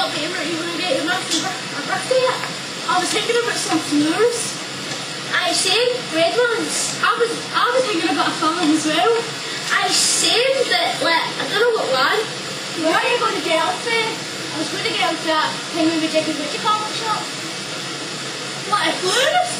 what game are you going to get your? I was thinking about some else. I said red ones. I was I was thinking about a film as well. I said that like I don't know what one. Where are you going to get up there? I was going to get up to that thing we were taking to the comic shop. What a floors?